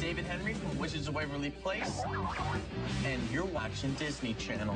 David Henry from Wizards of Waverly Place, and you're watching Disney Channel.